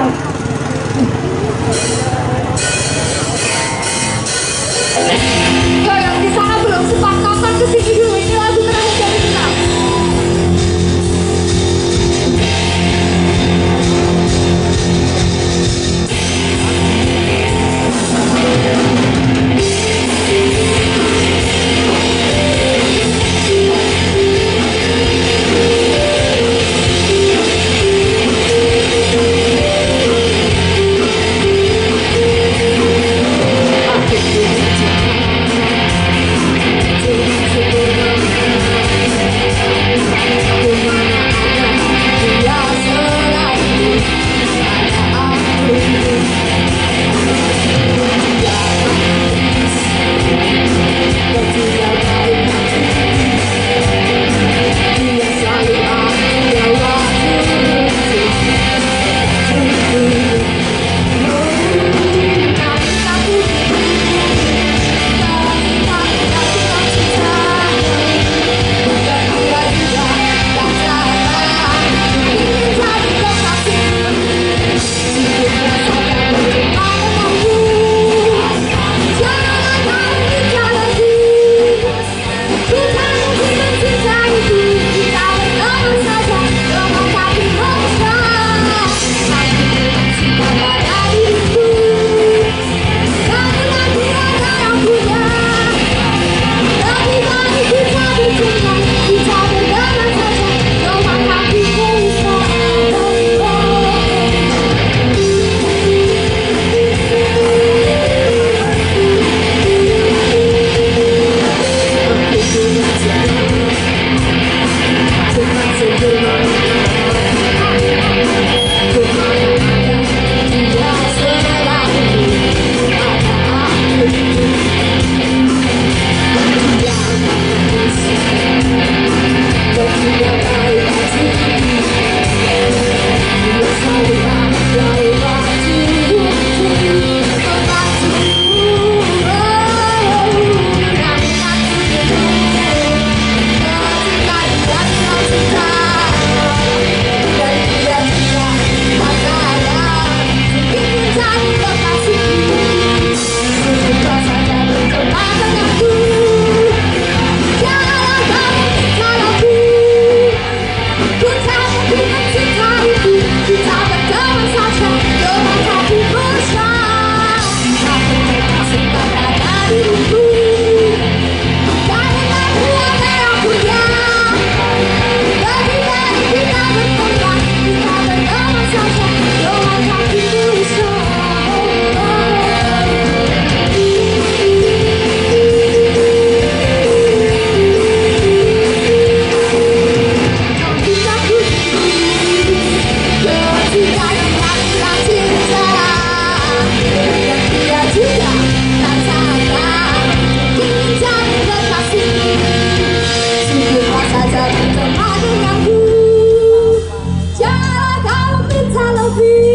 Yo, be